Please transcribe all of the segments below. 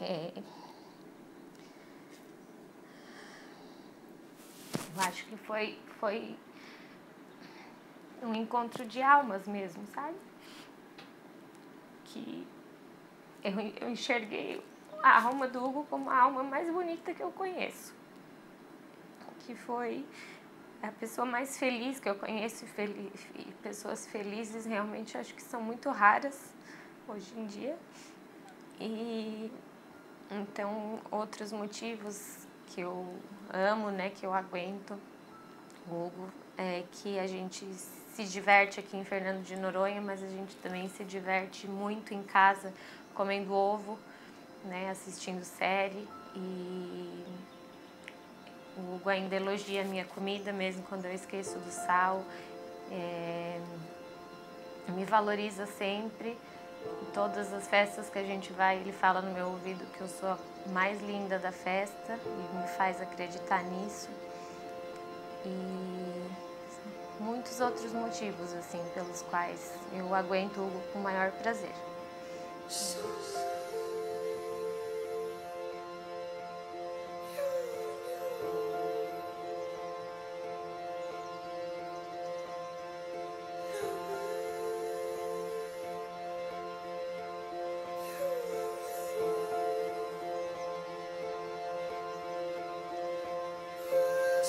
É... Eu acho que foi, foi um encontro de almas mesmo, sabe? Que eu, eu enxerguei a alma do Hugo como a alma mais bonita que eu conheço. Que foi a pessoa mais feliz que eu conheço feliz, e pessoas felizes realmente acho que são muito raras hoje em dia. E então outros motivos que eu amo, né, que eu aguento, Hugo, é que a gente se diverte aqui em Fernando de Noronha, mas a gente também se diverte muito em casa comendo ovo, né, assistindo série e o Hugo ainda elogia a minha comida mesmo quando eu esqueço do sal, é, me valoriza sempre. Todas as festas que a gente vai, ele fala no meu ouvido que eu sou a mais linda da festa e me faz acreditar nisso. E muitos outros motivos assim pelos quais eu aguento o Hugo com o maior prazer.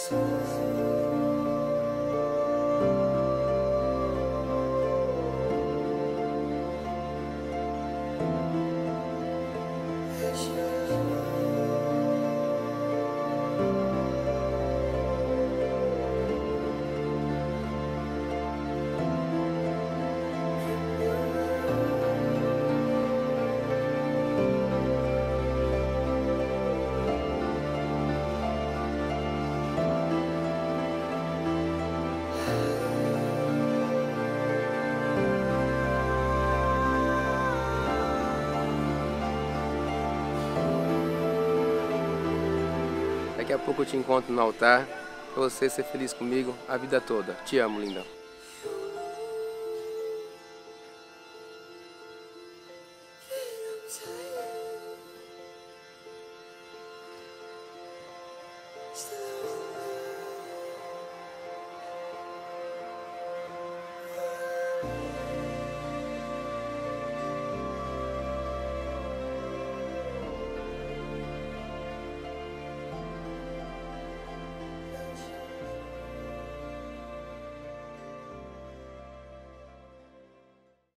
Jesus. Daqui a pouco eu te encontro no altar pra você ser feliz comigo a vida toda. Te amo, lindão. Still